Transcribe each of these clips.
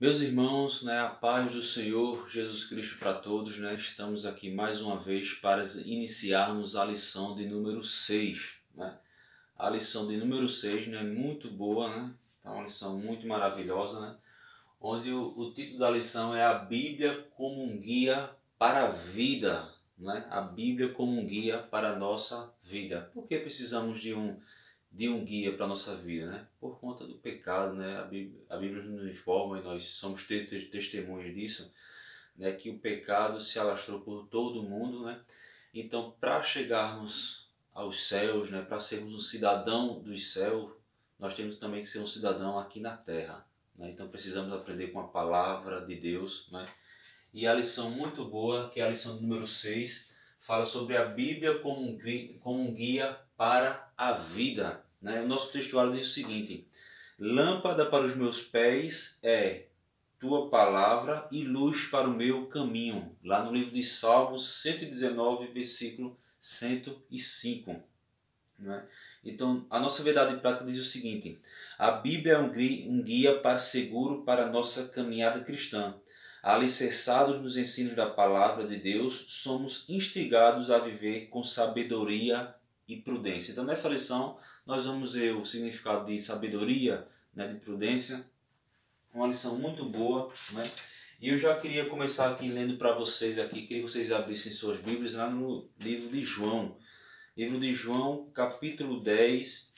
Meus irmãos, né, a paz do Senhor Jesus Cristo para todos, né? Estamos aqui mais uma vez para iniciarmos a lição de número 6, né? A lição de número 6 né, muito boa, né? É uma lição muito maravilhosa, né? Onde o, o título da lição é a Bíblia como um guia para a vida, né? A Bíblia como um guia para a nossa vida. Por que precisamos de um de um guia para a nossa vida, né? Por conta do pecado, né? A Bíblia, a Bíblia nos informa e nós somos testemunhas disso, né? Que o pecado se alastrou por todo o mundo, né? Então, para chegarmos aos céus, né? Para sermos um cidadão dos céus, nós temos também que ser um cidadão aqui na terra, né? Então, precisamos aprender com a palavra de Deus, né? E a lição muito boa, que é a lição número 6, fala sobre a Bíblia como um, como um guia para a vida. Né? O nosso textuário diz o seguinte: Lâmpada para os meus pés é tua palavra e luz para o meu caminho. Lá no livro de Salmos 119, versículo 105. Né? Então, a nossa verdade prática diz o seguinte: a Bíblia é um guia para seguro para a nossa caminhada cristã. Alicerçados nos ensinos da palavra de Deus, somos instigados a viver com sabedoria e prudência. Então, nessa lição, nós vamos ver o significado de sabedoria, né, de prudência. Uma lição muito boa, né? E eu já queria começar aqui lendo para vocês aqui, queria que vocês abrissem suas Bíblias lá no livro de João. Livro de João, capítulo 10,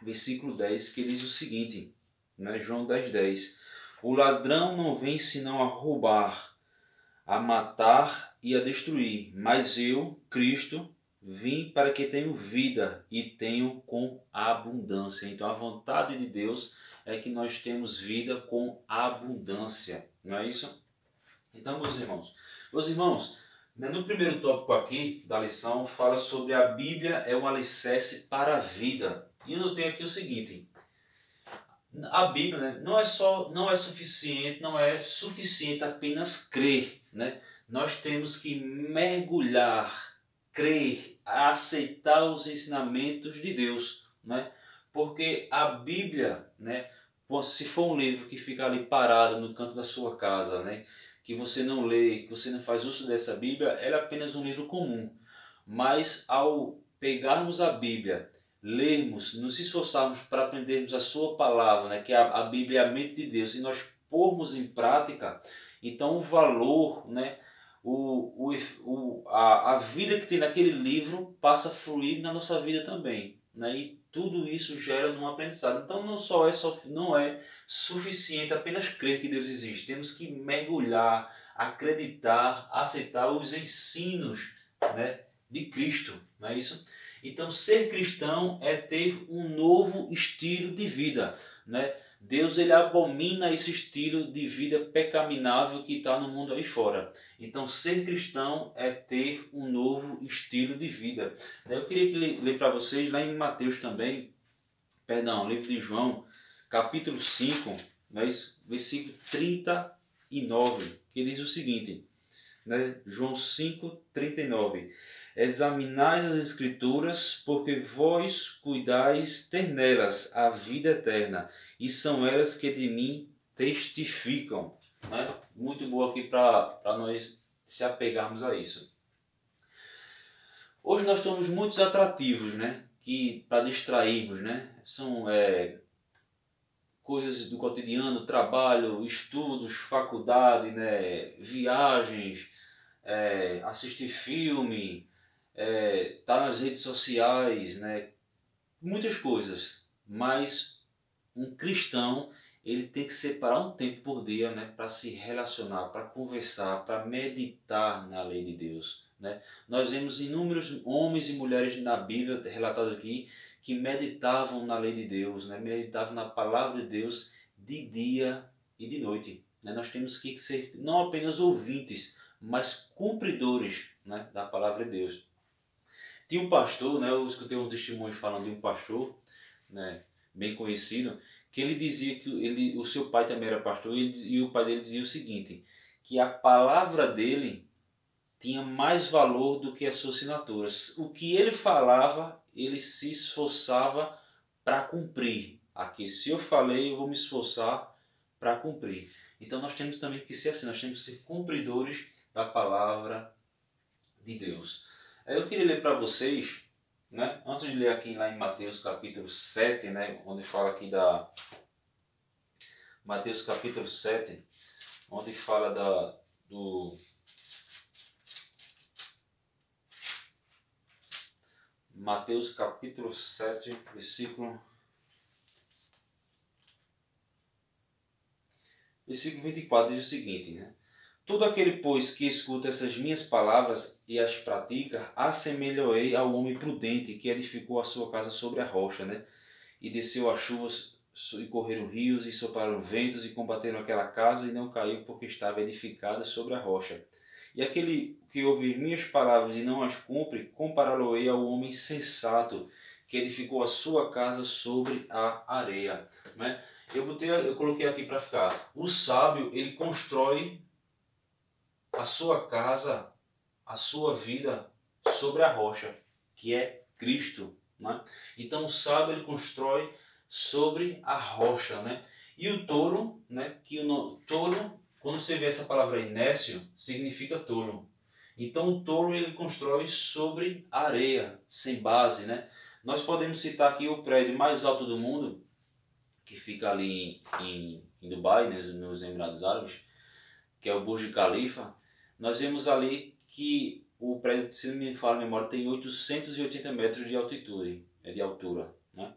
versículo 10, que diz o seguinte, né? João 10, 10. O ladrão não vem senão a roubar, a matar e a destruir, mas eu, Cristo, Vim para que tenham vida e tenham com abundância. Então a vontade de Deus é que nós temos vida com abundância. Não é isso? Então, meus irmãos, meus irmãos, né, no primeiro tópico aqui da lição fala sobre a Bíblia é um alicerce para a vida. E eu tenho aqui o seguinte: a Bíblia né, não é só não é suficiente, não é suficiente apenas crer, né? Nós temos que mergulhar crer, aceitar os ensinamentos de Deus, né? Porque a Bíblia, né, se for um livro que fica ali parado no canto da sua casa, né, que você não lê, que você não faz uso dessa Bíblia, ela é apenas um livro comum. Mas ao pegarmos a Bíblia, lermos, nos esforçarmos para aprendermos a sua palavra, né, que é a, a Bíblia é a mente de Deus, e nós pormos em prática, então o valor, né, o, o, a, a vida que tem naquele livro passa a fluir na nossa vida também. Né? E tudo isso gera um aprendizado. Então não só é, não é suficiente apenas crer que Deus existe. Temos que mergulhar, acreditar, aceitar os ensinos né, de Cristo. Não é isso? Então ser cristão é ter um novo estilo de vida. Né? Deus ele abomina esse estilo de vida pecaminável que está no mundo aí fora. Então, ser cristão é ter um novo estilo de vida. Eu queria ler para vocês lá em Mateus também, perdão, livro de João, capítulo 5, né, versículo 39, que diz o seguinte, né, João 5, 39. Examinai as Escrituras, porque vós cuidais ter nelas a vida eterna, e são elas que de mim testificam. Né? Muito boa aqui para nós se apegarmos a isso. Hoje nós estamos muito atrativos, né? Que para distrairmos, né? São é, coisas do cotidiano, trabalho, estudos, faculdade, né? Viagens, é, assistir filme, é, tá nas redes sociais, né? Muitas coisas, mas um cristão ele tem que separar um tempo por dia, né, para se relacionar, para conversar, para meditar na lei de Deus, né? Nós vemos inúmeros homens e mulheres na Bíblia relatado aqui que meditavam na lei de Deus, né? Meditavam na palavra de Deus de dia e de noite. Né? Nós temos que ser não apenas ouvintes, mas cumpridores né, da palavra de Deus. Tinha um pastor, né, eu escutei um testemunho falando de um pastor, né, bem conhecido, que ele dizia que ele, o seu pai também era pastor e, e o pai dele dizia o seguinte, que a palavra dele tinha mais valor do que as suas assinaturas. O que ele falava, ele se esforçava para cumprir. Aqui, se eu falei, eu vou me esforçar para cumprir. Então nós temos também que ser assim, nós temos que ser cumpridores da palavra de Deus. Eu queria ler para vocês, né, antes de ler aqui lá em Mateus capítulo 7, né, onde fala aqui da Mateus capítulo 7, onde fala da, do Mateus capítulo 7, versículo Versículo 24 diz o seguinte, né? Todo aquele, pois, que escuta essas minhas palavras e as pratica, assemelhoei ao homem prudente que edificou a sua casa sobre a rocha, né? E desceu as chuvas e correram rios e sopraram ventos e combateram aquela casa e não caiu porque estava edificada sobre a rocha. E aquele que ouve minhas palavras e não as cumpre, compará-lo-ei ao homem sensato que edificou a sua casa sobre a areia. Né? Eu, botei, eu coloquei aqui para ficar. O sábio, ele constrói a sua casa, a sua vida sobre a rocha, que é Cristo. Né? Então o sábio ele constrói sobre a rocha. Né? E o tolo, né? que o tolo, quando você vê essa palavra inércio, significa tolo. Então o tolo ele constrói sobre areia, sem base. Né? Nós podemos citar aqui o prédio mais alto do mundo, que fica ali em, em Dubai, né, nos Emirados Árabes, que é o Burj Khalifa. Nós vemos ali que o prédio, se não me falo a memória, tem 880 metros de altitude, é de altura. Né?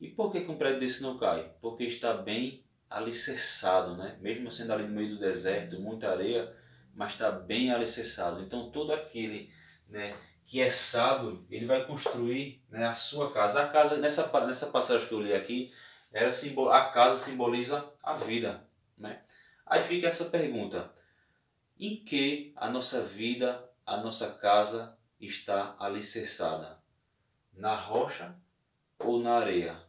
E por que, que um prédio desse não cai? Porque está bem alicerçado, né? mesmo sendo ali no meio do deserto, muita areia, mas está bem alicerçado. Então todo aquele né, que é sábio, ele vai construir né, a sua casa. A casa, nessa, nessa passagem que eu li aqui, era a casa simboliza a vida. Né? Aí fica essa pergunta: em que a nossa vida, a nossa casa está alicerçada? Na rocha ou na areia?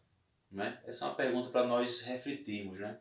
Né? Essa é uma pergunta para nós refletirmos. Né?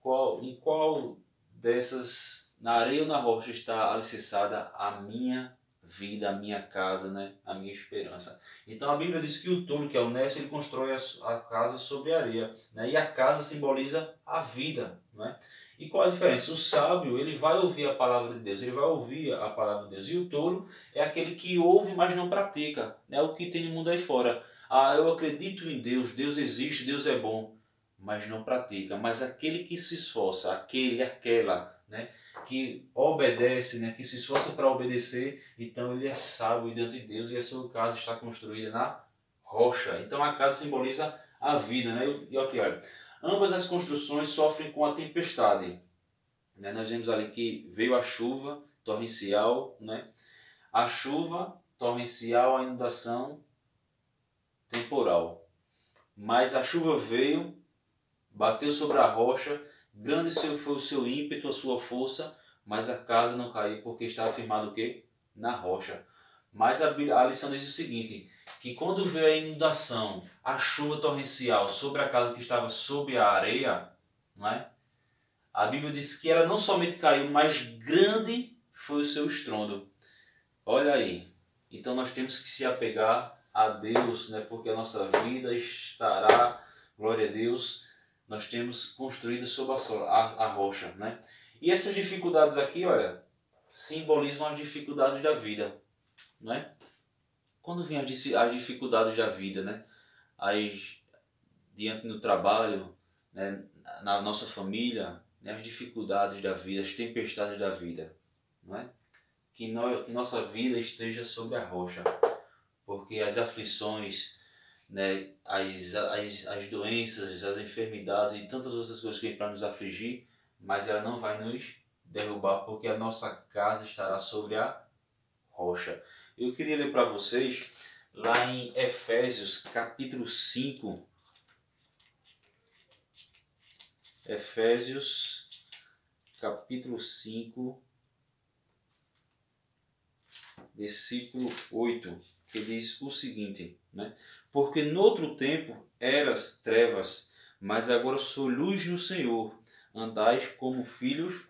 Qual, em qual dessas, na areia ou na rocha, está alicerçada a minha vida, a minha casa, né? a minha esperança. Então a Bíblia diz que o tolo, que é o Nécio, ele constrói a, casa sobre a areia. Né? E a casa simboliza a vida. Né? E qual a diferença? O sábio ele vai ouvir a palavra de Deus, ele vai ouvir a palavra de Deus. E o tolo é aquele que ouve, mas não pratica. É né? o que tem no mundo aí fora. Ah, eu acredito em Deus, Deus existe, Deus é bom, mas não pratica. Mas aquele que se esforça, aquele, aquela, né? que obedece, né, que se esforça para obedecer, então ele é sábio diante de Deus e a sua casa está construída na rocha. Então a casa simboliza a vida, né? E ok, olha, ambas as construções sofrem com a tempestade. Né? Nós vemos ali que veio a chuva torrencial, né? A chuva torrencial, a inundação temporal. Mas a chuva veio, bateu sobre a rocha Grande foi o seu ímpeto, a sua força, mas a casa não caiu porque estava firmado o quê? Na rocha. Mas a, a lição diz o seguinte, que quando veio a inundação, a chuva torrencial sobre a casa que estava sob a areia, não é? a Bíblia diz que ela não somente caiu, mas grande foi o seu estrondo. Olha aí. Então nós temos que se apegar a Deus, né? porque a nossa vida estará, glória a Deus, nós temos construído sobre a, a, a rocha. Né? E essas dificuldades aqui, olha, simbolizam as dificuldades da vida. Né? Quando vem as, as dificuldades da vida, né? as, diante do trabalho, né? na nossa família, né? as dificuldades da vida, as tempestades da vida. Não é? que, no, que nossa vida esteja sobre a rocha, porque as aflições, né, as, as, as doenças, as enfermidades e tantas outras coisas que vêm para nos afligir, mas ela não vai nos derrubar porque a nossa casa estará sobre a rocha. Eu queria ler para vocês lá em Efésios capítulo 5. Efésios capítulo 5, versículo 8, que diz o seguinte, né? Porque no outro tempo eras trevas, mas agora sou luz no Senhor. Andais como filhos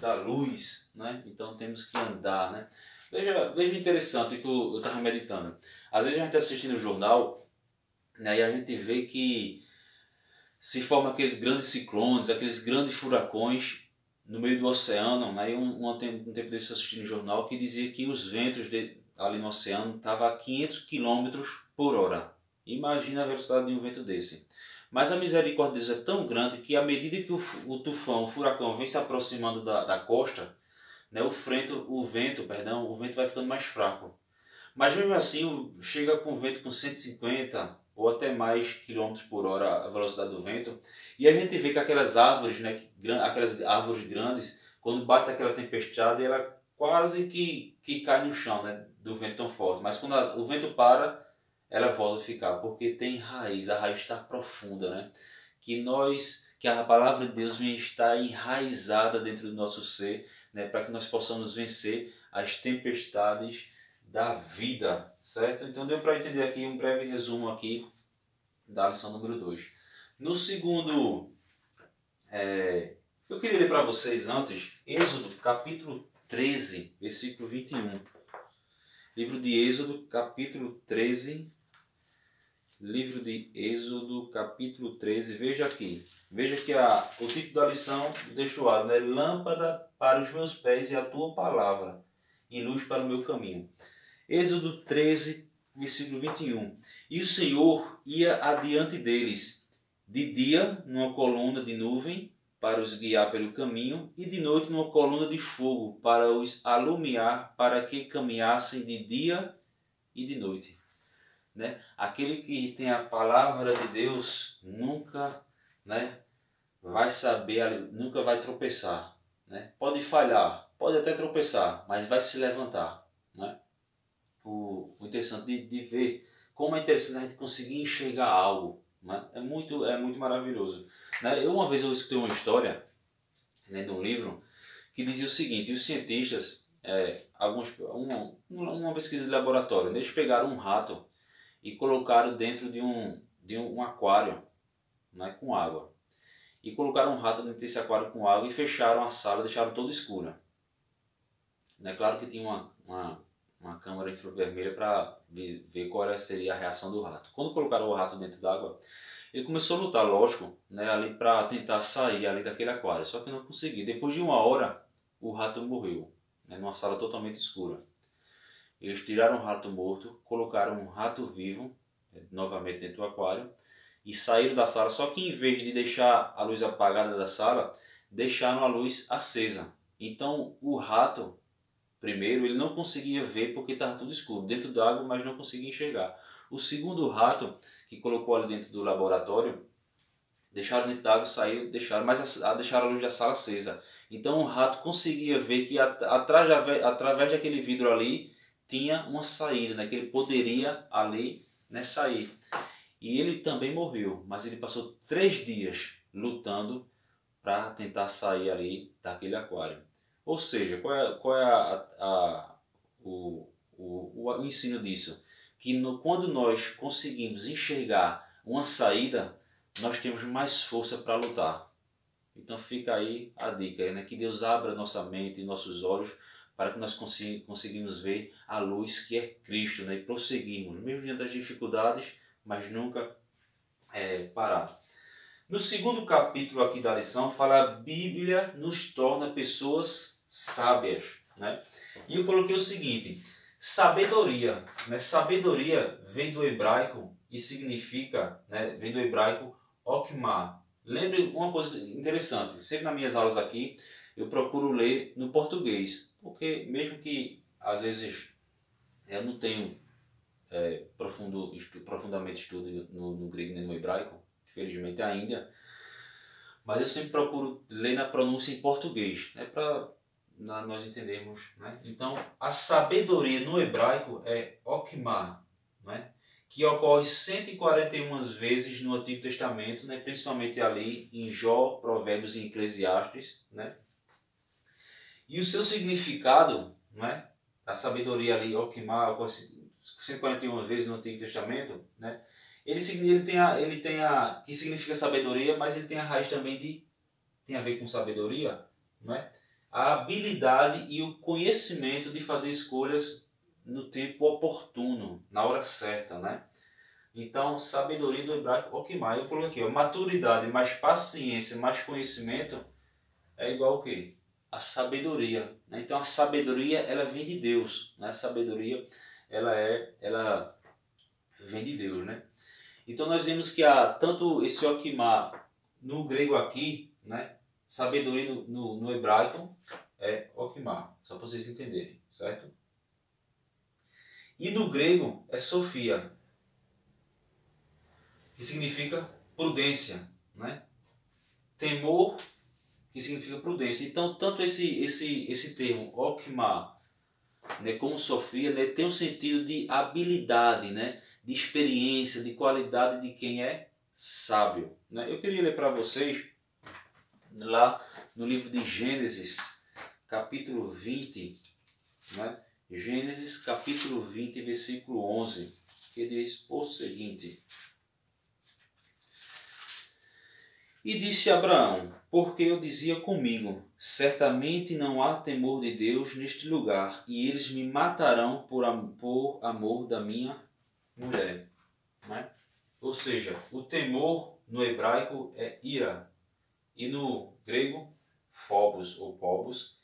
da luz, né? Então temos que andar, né? Veja, veja interessante que eu estava meditando. Às vezes a gente está assistindo o jornal né, e a gente vê que se formam aqueles grandes ciclones, aqueles grandes furacões no meio do oceano. Né? Um, um, tempo, um tempo desse eu assisti no jornal que dizia que os ventos de, ali no oceano estavam a 500 km por hora. Imagina a velocidade de um vento desse. Mas a misericórdia de Deus é tão grande que à medida que o, o tufão, o furacão vem se aproximando da, da costa, né, o, frento, o vento, perdão, o vento vai ficando mais fraco. Mas mesmo assim, chega com vento com 150 ou até mais quilômetros por hora a velocidade do vento. E a gente vê que aquelas árvores, né, aquelas árvores grandes, quando bate aquela tempestade, ela quase que, que cai no chão, né, do vento tão forte. Mas quando a, o vento para, ela volta a ficar, porque tem raiz, a raiz está profunda, né? Que nós, que a palavra de Deus estar enraizada dentro do nosso ser, né, para que nós possamos vencer as tempestades da vida, certo? Então deu para entender aqui um breve resumo aqui da lição número 2. No segundo, é, eu queria ler para vocês antes, Êxodo capítulo 13, versículo 21. Livro de Êxodo, capítulo 13, livro de Êxodo, capítulo 13, veja aqui. Veja que a, o título da lição deixou né? Lâmpada para os meus pés e a tua palavra, e luz para o meu caminho. Êxodo 13, versículo 21. E o Senhor ia adiante deles, de dia numa coluna de nuvem para os guiar pelo caminho, e de noite numa coluna de fogo para os alumiar, para que caminhassem de dia e de noite. Né? Aquele que tem a palavra de Deus nunca né, vai saber, nunca vai tropeçar. Né? Pode falhar, pode até tropeçar, mas vai se levantar. Né? o, o interessante de, de ver como é interessante a gente conseguir enxergar algo. Né? É, muito, é muito maravilhoso. Né? Eu uma vez eu escutei uma história né, de um livro que dizia o seguinte, os cientistas, é, alguns, uma, uma pesquisa de laboratório, eles pegaram um rato e colocaram dentro de um, de um aquário né, com água. E colocaram um rato dentro desse aquário com água e fecharam a sala, deixaram toda escura. É claro que tinha uma, uma uma câmera infravermelha para ver qual seria a reação do rato. Quando colocaram o rato dentro d'água, ele começou a lutar, lógico, né, ali para tentar sair ali daquele aquário, só que não conseguiu. Depois de uma hora, o rato morreu, né, numa sala totalmente escura. Eles tiraram o rato morto, colocaram um rato vivo né, novamente dentro do aquário e saíram da sala. Só que em vez de deixar a luz apagada da sala, deixaram a luz acesa. Então o rato primeiro, ele não conseguia ver porque estava tudo escuro, dentro da água, mas não conseguia enxergar. O segundo rato, que colocou ali dentro do laboratório, deixaram dentro da água, saiu, deixaram, mas a, deixaram a luz da sala acesa. Então o rato conseguia ver que atrás, através daquele vidro ali tinha uma saída, né, que ele poderia ali né, sair. E ele também morreu, mas ele passou três dias lutando para tentar sair ali daquele aquário. Ou seja, qual é, qual é a, a, o, o, o ensino disso? Que no, quando nós conseguimos enxergar uma saída, nós temos mais força para lutar. Então fica aí a dica, né? que Deus abra nossa mente e nossos olhos para que nós conseguimos ver a luz que é Cristo né? e prosseguirmos, mesmo diante das dificuldades, mas nunca é, parar. No segundo capítulo aqui da lição, fala a Bíblia nos torna pessoas sábias. Né? E eu coloquei o seguinte: sabedoria. Né? Sabedoria vem do hebraico e significa, né? vem do hebraico okmah. Lembre uma coisa interessante: sempre nas minhas aulas aqui eu procuro ler no português, porque mesmo que às vezes eu não tenho é, profundo, estu, profundamente estudo no, no grego nem no hebraico, infelizmente ainda, mas eu sempre procuro ler na pronúncia em português, né, para nós entendemos. Né? Então, a sabedoria no hebraico é okmah, né? que ocorre 141 vezes no Antigo Testamento, né? principalmente ali em Jó, Provérbios e Eclesiastes. Né? E o seu significado, né? a sabedoria ali, okmah, ocorre 141 vezes no Antigo Testamento, né? ele, ele, tem a, ele tem a, que significa sabedoria, mas ele tem a raiz também de, tem a ver com sabedoria, não é? A habilidade e o conhecimento de fazer escolhas no tempo oportuno, na hora certa, né? Então, sabedoria do hebraico, okimá. Eu coloquei ó, maturidade mais paciência, mais conhecimento é igual ao quê? A sabedoria. Né? Então, a sabedoria, ela vem de Deus. Né? A sabedoria, ela é, ela vem de Deus, né? Então, nós vemos que há tanto esse okimá no grego aqui, né? Sabedoria no, no, no hebraico é okimá, só para vocês entenderem, certo? E no grego é sofia, que significa prudência, né? Temor, que significa prudência. Então, tanto esse esse esse termo okma, né, como sofia, né, tem um sentido de habilidade, né, de experiência, de qualidade de quem é sábio, né? Eu queria ler para vocês lá no livro de Gênesis, capítulo 20, né? Gênesis capítulo 20, versículo 11, que diz o seguinte: E disse Abraão: Porque eu dizia comigo: Certamente não há temor de Deus neste lugar, e eles me matarão por, por amor da minha mulher. Né? Ou seja, o temor no hebraico é ira, e no grego, phobos ou pobos,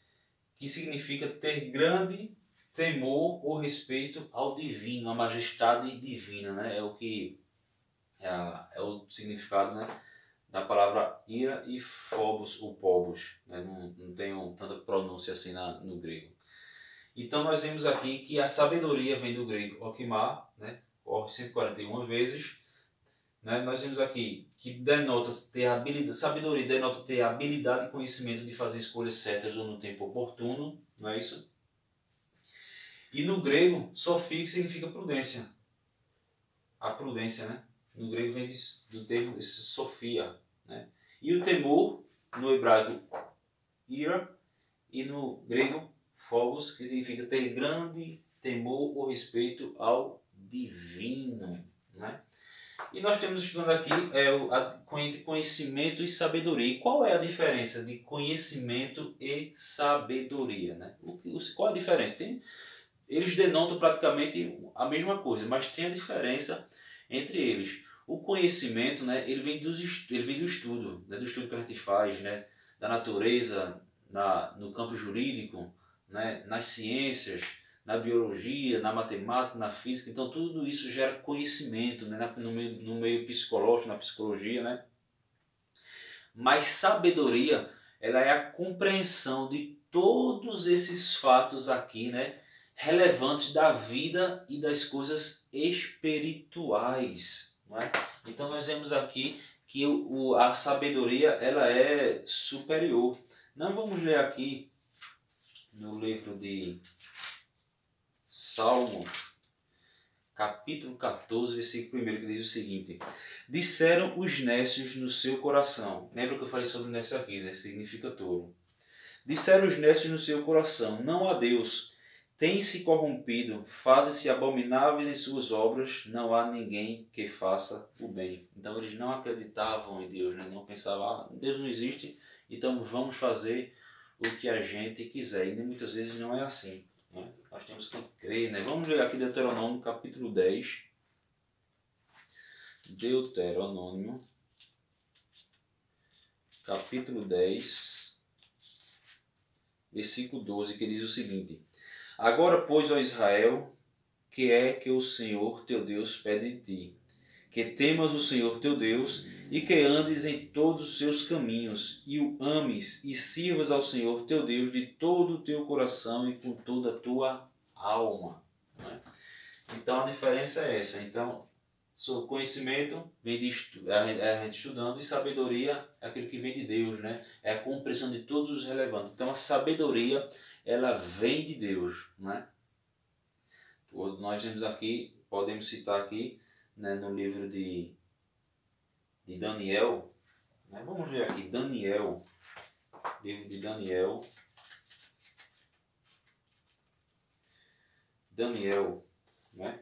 que significa ter grande temor ou respeito ao divino, à majestade divina, né? É o que é, é o significado, né? Da palavra ira e phobos ou pobos, né? não, não tem tanta pronúncia assim na, no grego. Então nós vemos aqui que a sabedoria vem do grego okimá, né? Corre 141 vezes. Né? Nós vemos aqui que denota ter habilidade, sabedoria denota ter habilidade e conhecimento de fazer escolhas certas ou no tempo oportuno, não é isso? E no grego, sofia significa prudência. A prudência, né? No grego vem do termo sofia. Né? E o temor, no hebraico, ira, e no grego, phobos, que significa ter grande temor ou respeito ao divino. Né? E nós temos estudando aqui é, o conhecimento e sabedoria. E qual é a diferença de conhecimento e sabedoria? Né? O, qual a diferença? Tem, eles denotam praticamente a mesma coisa, mas tem a diferença entre eles. O conhecimento, né, ele vem, dos, ele vem do estudo, né, do estudo que a gente faz, né, da natureza, na, no campo jurídico, né, nas ciências, na biologia, na matemática, na física. Então, tudo isso gera conhecimento né, no, meio, no meio psicológico, na psicologia. Né? Mas sabedoria ela é a compreensão de todos esses fatos aqui, né, relevantes da vida e das coisas espirituais. Não é? Então nós vemos aqui que o, a sabedoria ela é superior. Não vamos ler aqui no livro de Salmo, capítulo 14, versículo 1, que diz o seguinte: Disseram os nécios no seu coração. Lembra que eu falei sobre nécio aqui, né? Significa tolo. Disseram os nécios no seu coração: Não há Deus têm-se corrompido, fazem-se abomináveis em suas obras, não há ninguém que faça o bem. Então eles não acreditavam em Deus, né? não pensavam, ah, Deus não existe, então vamos fazer o que a gente quiser. E muitas vezes não é assim. Nós temos que crer. Né? Vamos ler aqui Deuteronômio capítulo 10. Deuteronômio capítulo 10, versículo 12, que diz o seguinte: Agora, pois, ó Israel, que é que o Senhor teu Deus pede de ti? Que temas o Senhor teu Deus e que andes em todos os seus caminhos e o ames e sirvas ao Senhor teu Deus de todo o teu coração e com toda a tua alma. Né? Então a diferença é essa. Então, conhecimento vem de estu é, é a gente estudando e sabedoria é aquilo que vem de Deus, né? É a compreensão de todos os relevantes. Então a sabedoria ela vem de Deus, né? Nós temos aqui, podemos citar aqui, né, no livro de, de Daniel, né? vamos ver aqui, Daniel, livro de Daniel, Daniel, né?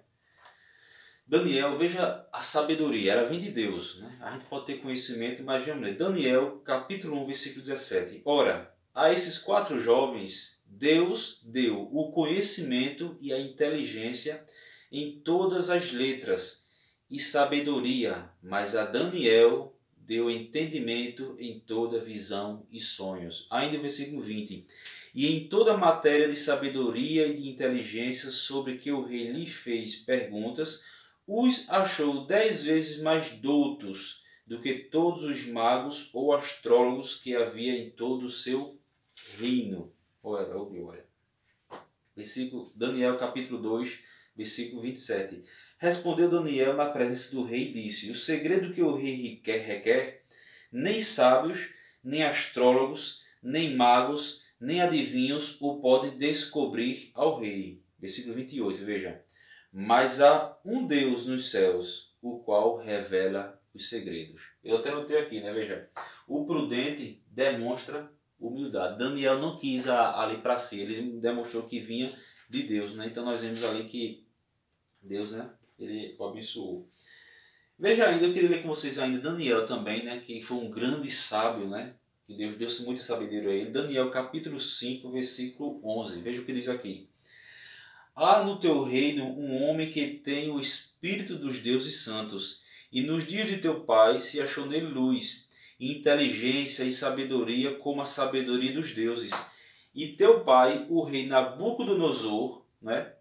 Daniel, veja a sabedoria, ela vem de Deus, né? A gente pode ter conhecimento, mas vamos ler. Daniel, capítulo 1, versículo 17. Ora, a esses quatro jovens Deus deu o conhecimento e a inteligência em todas as letras e sabedoria, mas a Daniel deu entendimento em toda visão e sonhos. Ainda o versículo 20. E em toda matéria de sabedoria e de inteligência sobre que o rei lhe fez perguntas, os achou dez vezes mais doutos do que todos os magos ou astrólogos que havia em todo o seu reino. Olha, olha. Versículo, Daniel capítulo 2, versículo 27. Respondeu Daniel na presença do rei e disse: O segredo que o rei requer, requer nem sábios, nem astrólogos, nem magos, nem adivinhos o podem descobrir ao rei. Versículo 28, veja. Mas há um Deus nos céus, o qual revela os segredos. Eu até notei aqui, né? Veja. O prudente demonstra humildade. Daniel não quis ali para si, ele demonstrou que vinha de Deus, né? Então nós vemos ali que Deus, né? Ele o abençoou. Veja ainda, eu queria ler com vocês ainda Daniel também, né, que foi um grande sábio, né, que Deus deu muita sabedoria a ele. Daniel capítulo 5, versículo 11. Veja o que diz aqui. Há no teu reino um homem que tem o espírito dos deuses santos, e nos dias de teu pai se achou nele luz, inteligência e sabedoria como a sabedoria dos deuses. E teu pai, o rei Nabucodonosor, né,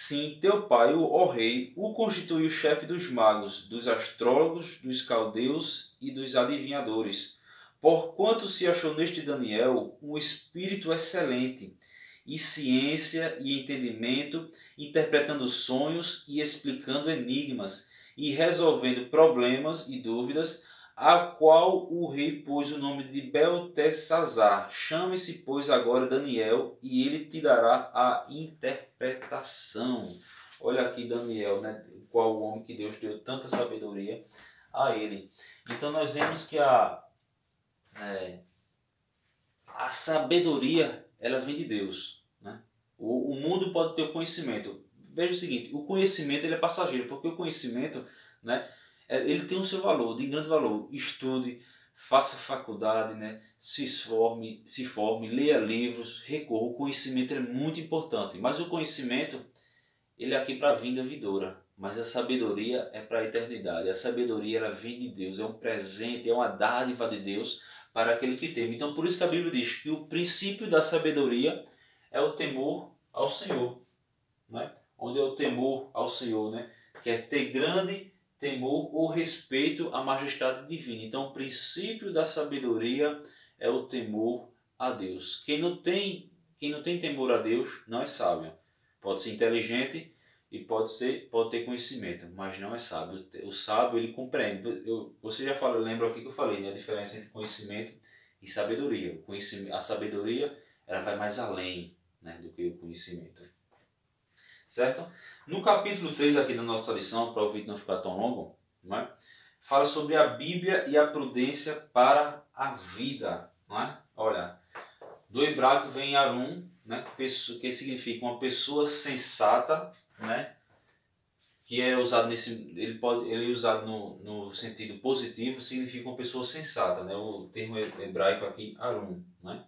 Sim, teu pai, o rei, o constituiu chefe dos magos, dos astrólogos, dos caldeus e dos adivinhadores. Porquanto se achou neste Daniel um espírito excelente, e ciência e entendimento, interpretando sonhos e explicando enigmas, e resolvendo problemas e dúvidas, a qual o rei pôs o nome de Beltesazar. Chame-se, pois, agora Daniel, e ele te dará a interpretação. Olha aqui Daniel, né? qual o homem que Deus deu tanta sabedoria a ele. Então nós vemos que a, é, a sabedoria ela vem de Deus. Né? O, o mundo pode ter o conhecimento. Veja o seguinte, o conhecimento ele é passageiro, porque o conhecimento né, ele tem o seu valor, de grande valor. Estude, faça faculdade, né? se forme, se forme, leia livros, recorra. O conhecimento é muito importante, mas o conhecimento ele é aqui para a vinda vidoura, mas a sabedoria é para a eternidade. A sabedoria ela vem de Deus, é um presente, é uma dádiva de Deus para aquele que teme. Então por isso que a Bíblia diz que o princípio da sabedoria é o temor ao Senhor, né? Onde é o temor ao Senhor, né? Que é ter grande temor ou respeito à majestade divina. Então, o princípio da sabedoria é o temor a Deus. Quem não tem, quem não tem temor a Deus não é sábio. Pode ser inteligente e pode ser, pode ter conhecimento, mas não é sábio. O sábio ele compreende. Eu, você já falou, lembra aqui que eu falei, né, a diferença entre conhecimento e sabedoria. O conhecimento, a sabedoria ela vai mais além, né, do que o conhecimento. Certo? No capítulo 3 aqui da nossa lição, para o vídeo não ficar tão longo, é? fala sobre a Bíblia e a prudência para a vida. Não é? Olha, do hebraico vem Arum, né, que significa uma pessoa sensata, né, que é usado nesse ele pode ele é usado no, no sentido positivo significa uma pessoa sensata né o termo hebraico aqui arum né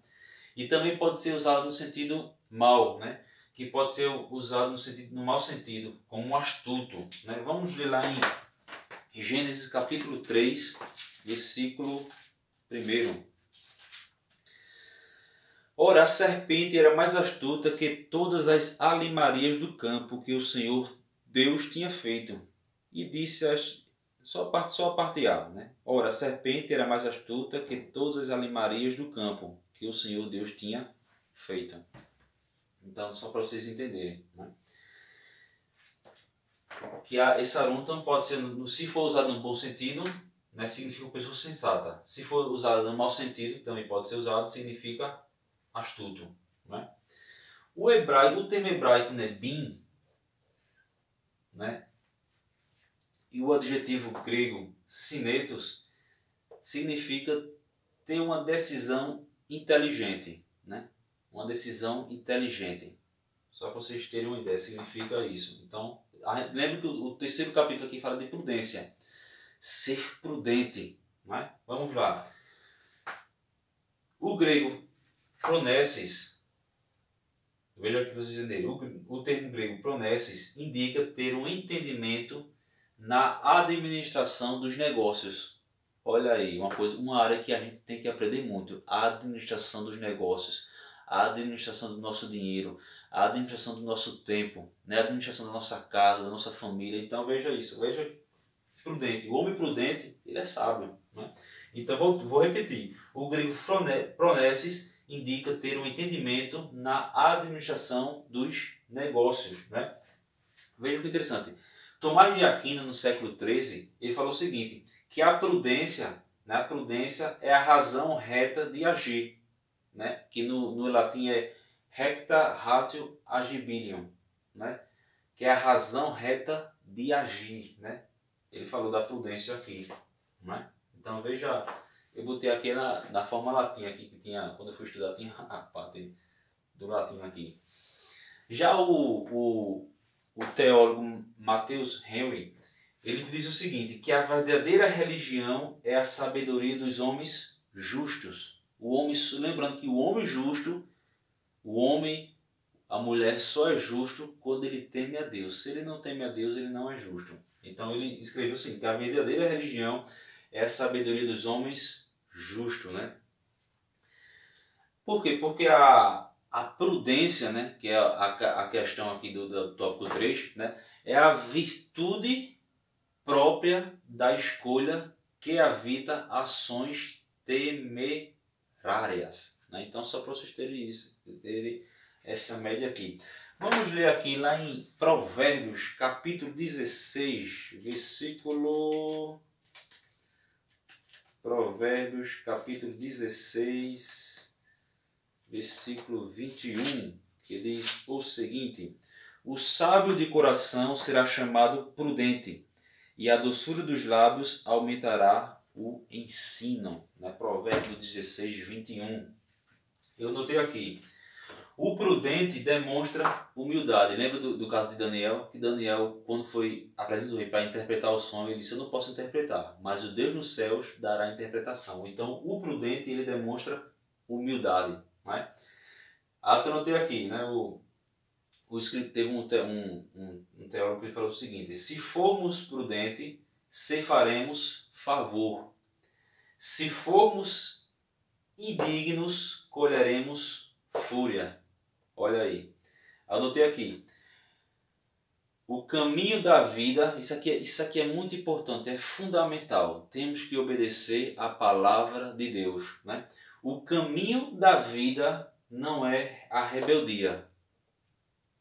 e também pode ser usado no sentido mal né que pode ser usado no, sentido, no mau sentido, como astuto. Né? Vamos ler lá em Gênesis capítulo 3, versículo 1. Ora, a serpente era mais astuta que todas as alimarias do campo que o Senhor Deus tinha feito. E disse as. Só a parte, só a parte A, né? Ora, a serpente era mais astuta que todas as alimarias do campo que o Senhor Deus tinha feito. Então, só para vocês entenderem. Né? Que a, esse aruntam pode ser, se for usado no bom sentido, né, significa pessoa sensata. Se for usado no mau sentido, também pode ser usado, significa astuto. Né? O hebraico, o termo hebraico nebim, né? e o adjetivo grego sinetos, significa ter uma decisão inteligente. Uma decisão inteligente. Só para vocês terem uma ideia, significa isso. Então, lembre que o terceiro capítulo aqui fala de prudência. Ser prudente. Não é? Vamos lá. O grego phronesis Veja aqui vocês entenderem. O, o termo grego pronesis indica ter um entendimento na administração dos negócios. Olha aí, uma coisa, uma área que a gente tem que aprender muito, a administração dos negócios, a administração do nosso dinheiro, a administração do nosso tempo, né? a administração da nossa casa, da nossa família. Então veja isso, veja prudente. O homem prudente, ele é sábio. Né? Então vou, vou repetir. O grego pronesis indica ter um entendimento na administração dos negócios. Né? Veja que interessante. Tomás de Aquino, no século XIII, ele falou o seguinte, que a prudência, né, a prudência é a razão reta de agir, né, que no, no latim é recta ratio agibilium, né, que é a razão reta de agir. Né. Ele falou da prudência aqui. Né. Então veja, eu botei aqui na, na forma latim aqui, que tinha, quando eu fui estudar, tinha a parte do latim aqui. Já o, o, o teólogo Matheus Henry, ele diz o seguinte, que a verdadeira religião é a sabedoria dos homens justos. O homem, lembrando que o homem justo, o homem, a mulher só é justo quando ele teme a Deus. Se ele não teme a Deus, ele não é justo. Então ele escreveu assim, que a verdadeira religião é a sabedoria dos homens justos, né? Por quê? Porque a, a prudência, né, que é a, a questão aqui do, do tópico 3, né, é a virtude própria da escolha que evita ações temerárias. Né? Então, só para vocês terem isso, terem essa média aqui. Vamos ler aqui lá em Provérbios, capítulo 16, versículo. Provérbios, capítulo 16, versículo 21, que diz o seguinte: O sábio de coração será chamado prudente e a doçura dos lábios aumentará o ensino. Né? Provérbio 16, 21. Eu notei aqui. O prudente demonstra humildade. Lembra do, do caso de Daniel? Que Daniel, quando foi à presença do rei para interpretar o sonho, ele disse: Eu não posso interpretar, mas o Deus nos céus dará a interpretação. Então, o prudente ele demonstra humildade. Né? Ah, eu notei aqui, né? O, o escrito teve um, um, um, teólogo que falou o seguinte: se formos prudentes, faremos favor. Se formos indignos, colheremos fúria. Olha aí. Anotei aqui. O caminho da vida, isso aqui, é, isso aqui é muito importante, é fundamental. Temos que obedecer a palavra de Deus. Né? O caminho da vida não é a rebeldia,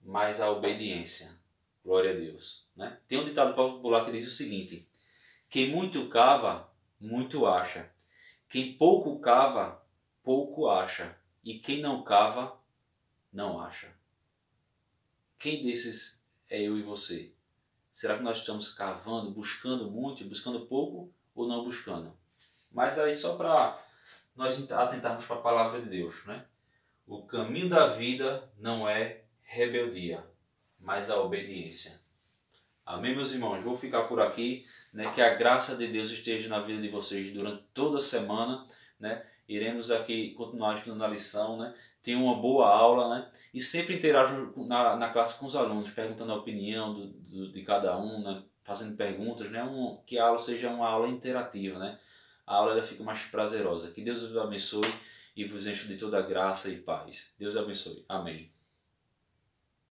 mas a obediência. Glória a Deus. Né? Tem um ditado popular que diz o seguinte: quem muito cava, muito acha. Quem pouco cava, pouco acha. E quem não cava, não acha. Quem desses é eu e você? Será que nós estamos cavando, buscando muito, buscando pouco ou não buscando? Mas aí só para nós atentarmos para a palavra de Deus, né? O caminho da vida não é rebeldia, mas a obediência. Amém, meus irmãos? Vou ficar por aqui, né? Que a graça de Deus esteja na vida de vocês durante toda a semana, né? Iremos aqui continuar estudando a lição, né? Uma boa aula, né? E sempre interajo na, na classe com os alunos, perguntando a opinião do, do de cada um, né? Fazendo perguntas, né? Um, que a aula seja uma aula interativa, né? A aula ela fica mais prazerosa. Que Deus os abençoe e vos enche de toda graça e paz. Deus abençoe. Amém.